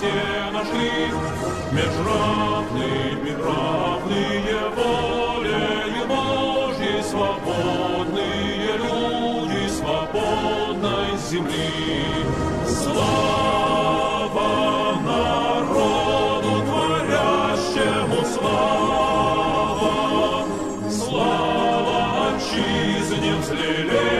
счастье нашли. Меж равными равные волею Божьей свободные люди свободной земли. Слава народу творящему слава, слава отчизне взлелеевшей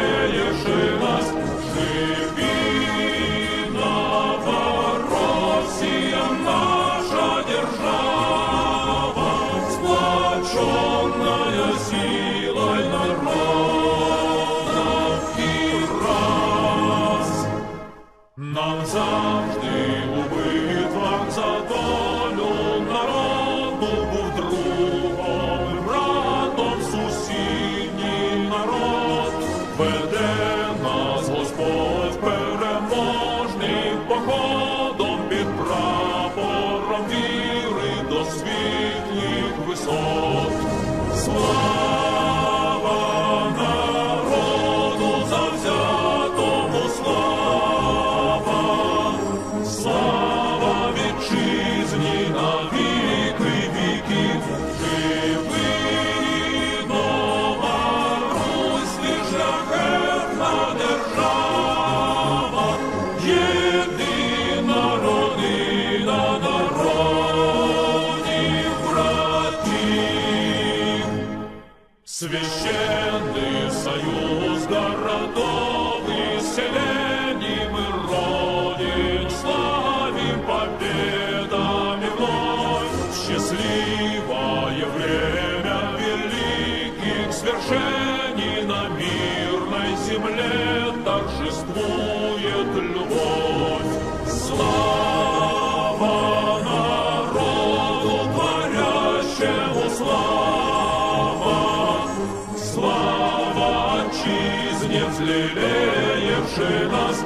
Нам завжди у битвах за долю народу був другом, братом сусідній народ. Веде нас Господь переможним походом під прапором віри до світлих висот. вітчизні на віки віків, живи нова Русь, і шляхетна держава, єдина родина народів братів. Священный свершений на мирной земле торжествует любовь. Слава народу творящему слава, слава отчизне взлелеевшей нас,